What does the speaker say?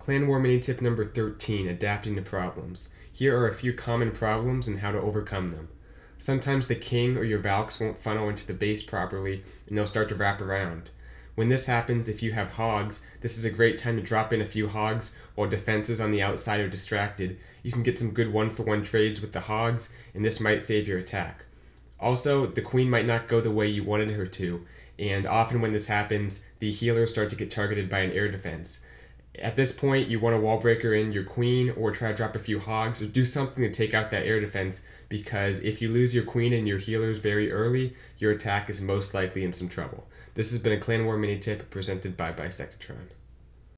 Clan War mini tip number 13 Adapting to Problems. Here are a few common problems and how to overcome them. Sometimes the king or your Valks won't funnel into the base properly and they'll start to wrap around. When this happens, if you have hogs, this is a great time to drop in a few hogs while defenses on the outside are distracted. You can get some good one for one trades with the hogs, and this might save your attack. Also, the queen might not go the way you wanted her to, and often when this happens, the healers start to get targeted by an air defense. At this point, you want to wall breaker in your queen or try to drop a few hogs or do something to take out that air defense because if you lose your queen and your healers very early, your attack is most likely in some trouble. This has been a Clan War mini tip presented by Bisectatron.